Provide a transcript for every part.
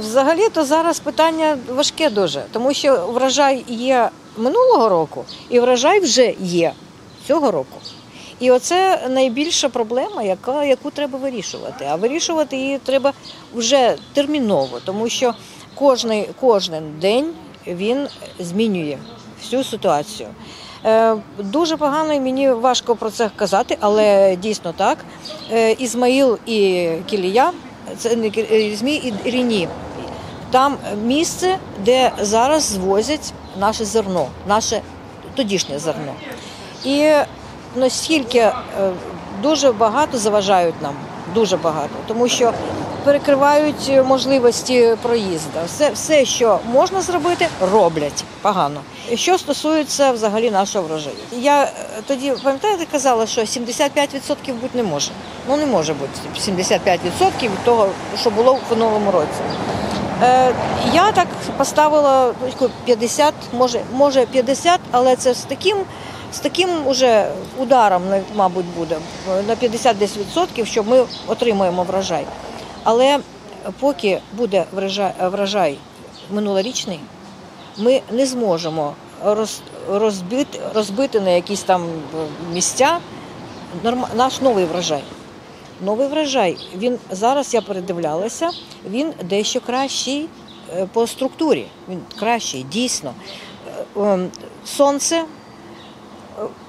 Взагалі, то зараз питання важке дуже, тому що врожай є минулого року, і врожай вже є цього року. І оце найбільша проблема, яка, яку треба вирішувати. А вирішувати її треба вже терміново, тому що кожний, кожен день він змінює всю ситуацію. Е, Дуже погано і мені важко про це казати, але дійсно так. Е, Ізмаїл і Кілія, це не е, і Ріні. Там місце, де зараз звозять наше зерно, наше тодішнє зерно. І наскільки е, дуже багато заважають нам, дуже багато, тому що перекривають можливості проїзду. Все, все, що можна зробити, роблять погано. Що стосується взагалі нашого врожаю, я е, тоді пам'ятаєте, казала, що 75% бути не може. Ну не може бути 75% від того, що було в минулому році. Е, я так поставила ну, 50, може, може 50, але це з таким, з таким уже ударом, мабуть, буде на 50 десь відсотків, що ми отримаємо врожай. Але поки буде врожай, минулорічний, ми не зможемо роз, розбити, розбити на якісь там місця наш новий врожай. Новий врожай. Він зараз я передивлялася, він дещо кращий е, по структурі. Він кращий, дійсно. Е, ем, Сонце, е,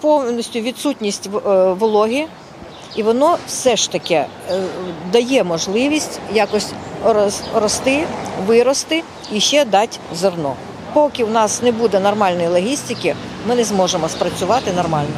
повністю відсутність вологи, і воно все ж таки дає можливість якось рости, вирости і ще дати зерно. Поки в нас не буде нормальної логістики, ми не зможемо спрацювати нормально.